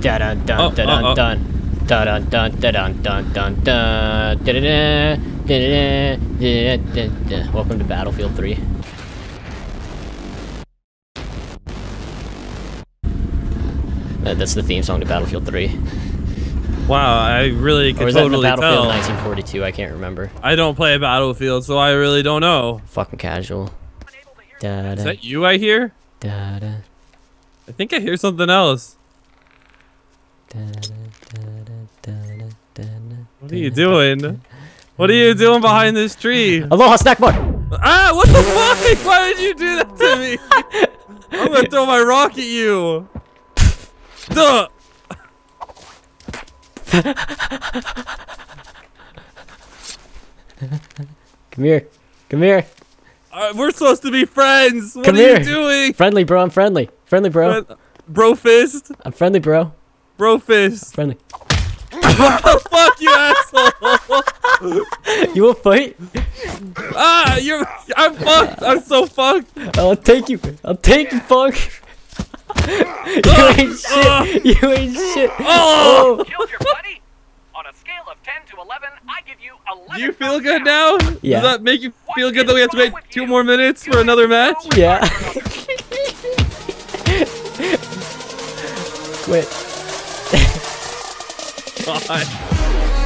Da dun dun Oh, da oh, dun dun. Da dun dun da dun dun dun dun. Da da da da da da da. Welcome to Battlefield 3. Uh, that's the theme song to Battlefield 3. Wow, I really Or could was that in the totally Battlefield tell. 1942? I can't remember. I don't play Battlefield, so I really don't know. Fucking casual. Da Is da that you I hear? da da. I think I hear something else. da, da, da, da, da, da, da. What are you doing? What are you doing behind this tree? Aloha snack bar! Ah, what the fuck? Why did you do that to me? I'm gonna throw my rock at you. Duh. Come here. Come here. Uh, we're supposed to be friends. What Come are here. you doing? Friendly, bro. I'm friendly. Friendly, bro. Bro fist. I'm friendly, bro. Bro fist. Friendly. Fuck you, asshole. You will fight? ah, you're. I'm fucked. I'm so fucked. I'll take you. I'll take you, fuck. Ah, ah. you ain't shit. You ain't shit. Oh. Killed your buddy? On a scale of 10 to 11, I give you 11. Do you feel good now? Yeah. Does that make you feel good that we have to wait two more minutes for another match? Yeah. Quit. God.